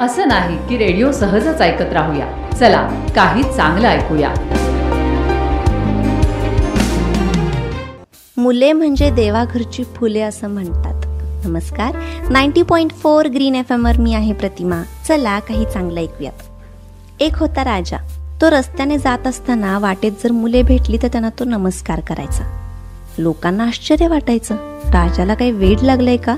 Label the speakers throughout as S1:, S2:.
S1: असं नाही की रेडिओ सहजच ऐकत राहूया. चला काही चांगलं ऐकूया.
S2: मुले म्हणजे देवाघरची फुले असं म्हणतात. नमस्कार. Ninety point four green F एमवर मी आहे प्रतिमा. चला काही चांगलं ऐकूयात. एक होता राजा. तो रस्त्याने जात असताना वाटेत जर मुले भेटली तर त्यांना तो नमस्कार करायचा. लोकांना आश्चर्य वाटायचं. राजाला काही वेड लागलंय का?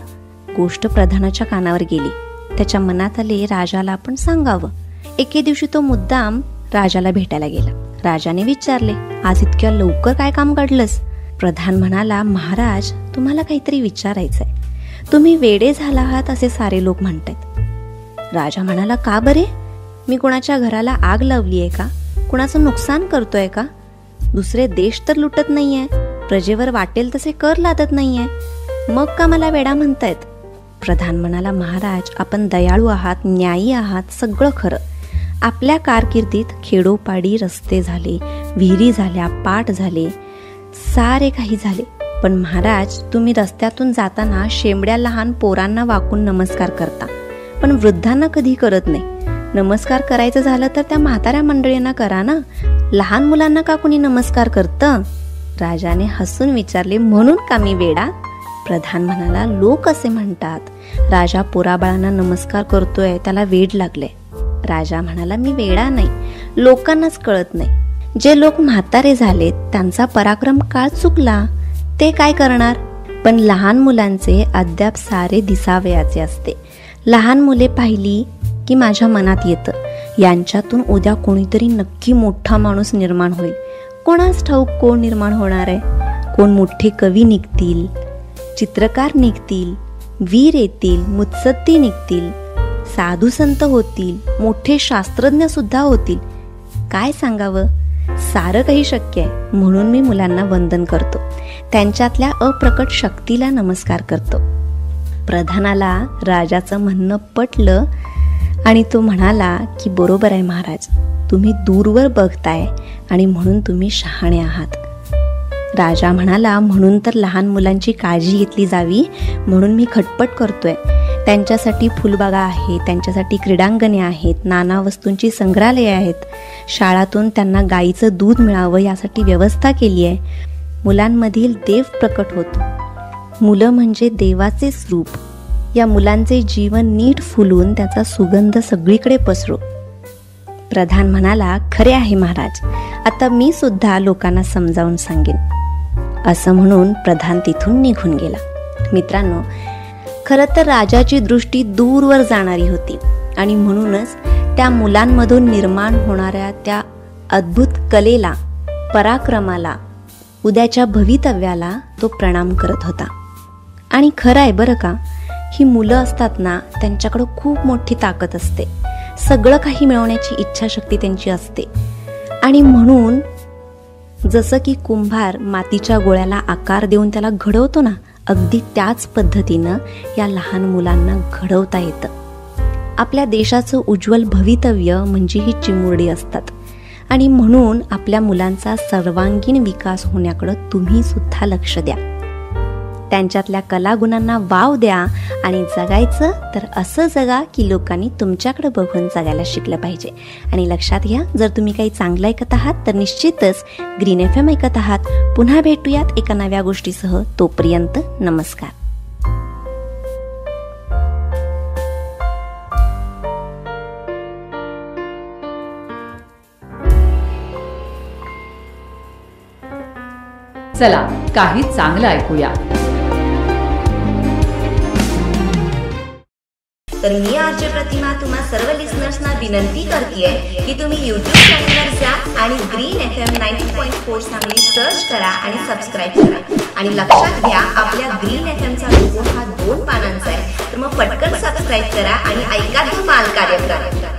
S2: गोष्ट प्रधानाच्या कानावर गेली. त्याच्या मनात आले राजाला आपण सांगावं. एके दिवशी तो मुद्दाम राजाला भेटायला गेला. राजाने विचारले आज इतक्या लवकर काय काम काढलंस? प्रधान म्हणाला महाराज तुम्हाला काहीतरी विचारायचंय. तुम्ही वेडे झाला आहात असे सारे लोक म्हणतायत. राजा म्हणाला का बरे? मी कुणाच्या घराला आग लावली आहे का? कुणाचं नुकसान करतोय का? दुसरे देश तर लुटत नाहीये. प्रजेवर वाटेल तसे कर लादत नाहीये. मग का मला वेडा म्हणतायत? प्रधान म्हणाला महाराज आपण दयाळू आहात न्यायी आहात सगळं खरं. आपल्या कारकिर्दीत खेडोपाडी रस्ते झाले विहिरी झाल्या पाठ झाले सारे काही झाले. पण महाराज तुम्ही रस्त्यातून जाताना शेंबड्या लहान पोरांना वाकून नमस्कार करता. पण वृद्धांना कधी करत नाही. नमस्कार करायचं झालं तर त्या म्हाताऱ्या मंडळींना करा ना. लहान मुलांना का कुणी नमस्कार करतं? राजाने हसून विचारले म्हणून का मी वेडा? प्रधान म्हणाला लोक असे म्हणतात राजा पोराबाळांना नमस्कार करतोय त्याला वेड लागले राजा म्हणाला मी वेडा नाही लोकांनाच कळत नाही. जे लोक म्हातारे झालेत त्यांचा पराक्रम काळ चुकला? ते काय करणार? पण लहान मुलांचे अद्याप सारे दिसावयाचे असते. लहान मुले पाहिली की माझ्या मनात येतं यांच्यातून उद्या कोणीतरी नक्की मोठा माणूस निर्माण होईल. कोणास ठाऊक कोण निर्माण होणार आहे? कोण मोठे कवी निघतील? चित्रकार निघतील वीर येतील मुत्सद्दी निघतील साधू संत होतील मोठे शास्त्रज्ञ सुद्धा होतील. काय सांगावं? सारं काही शक्य आहे म्हणून मी मुलांना वंदन करतो. त्यांच्यातल्या अप्रकट शक्तीला नमस्कार करतो. प्रधानाला राजाचं म्हणणं पटलं आणि तो म्हणाला की बरोबर आहे महाराज तुम्ही दूरवर बघताय आणि म्हणून तुम्ही शहाणे आहात. राजा म्हणाला म्हणून तर लहान मुलांची काळजी घेतली जावी. म्हणून मी खटपट करतोय. त्यांच्यासाठी फुलबागा आहेत त्यांच्यासाठी क्रीडांगणे आहेत नाना वस्तूंची संग्रहालये आहेत. शाळातून त्यांना गाईचं दूध मिळावं यासाठी व्यवस्था केली आहे. मुलांमधील देव प्रकट होतो. मुलं म्हणजे देवाचे स्वरूप या मुलांचे जीवन नीट फुलून त्याचा सुगंध सगळीकडे पसरो. प्रधान म्हणाला खरे आहे महाराज. आता मी सुद्धा लोकांना समजावून सांगेन. असं म्हणून प्रधान तिथून निघून गेला. मित्रांनो खरं तर राजाची दृष्टी दूरवर जाणारी होती आणि म्हणूनच त्या मुलांमधून निर्माण होणाऱ्या त्या अद्भुत कलेला पराक्रमाला उद्याच्या भवितव्याला तो प्रणाम करत होता. आणि खरं आहे बरं का ही मुलं असतात ना त्यांच्याकडं खूप मोठी ताकद असते. सगळं काही मिळवण्याची इच्छाशक्ती त्यांची असते. आणि म्हणून जसं की कुंभार मातीच्या गोळ्याला आकार देऊन त्याला घडवतो ना अगदी त्याच पद्धतीनं या लहान मुलांना घडवता येतं. आपल्या देशाचं उज्ज्वल भवितव्य म्हणजे ही चिमुरडी असतात. आणि म्हणून आपल्या मुलांचा सर्वांगीण विकास होण्याकडं तुम्ही सुद्धा लक्ष द्या. त्यांच्यातल्या कलागुणांना वाव द्या आणि जगायचं तर असं जगा की लोकांनी तुमच्याकडे बघून जगायला शिकलं पाहिजे. आणि लक्षात घ्या जर तुम्ही काही चांगलं ऐकत आहात तर निश्चितच ग्रीन एफ एम ऐकत आहात. पुन्हा भेटूयात एका नव्या गोष्टीसह. तोपर्यंत नमस्कार.
S1: चला काही चांगलं ऐकूया.
S2: तर मी आरचे प्रतिमा तुम्हा सर्व लिस्नर्सना विनंती करते की तुम्ही यूट्यूब चॅनलवर जा आणि green F M ninety point four Sangli search करा आणि सबस्क्राईब करा. आणि लक्षात घ्या आपल्या ग्रीन एफ एमचा लोगो हा दोन पानांचा आहे. तर मग पटकन सबस्क्राईब करा आणि ऐका माल कार्यक्रम.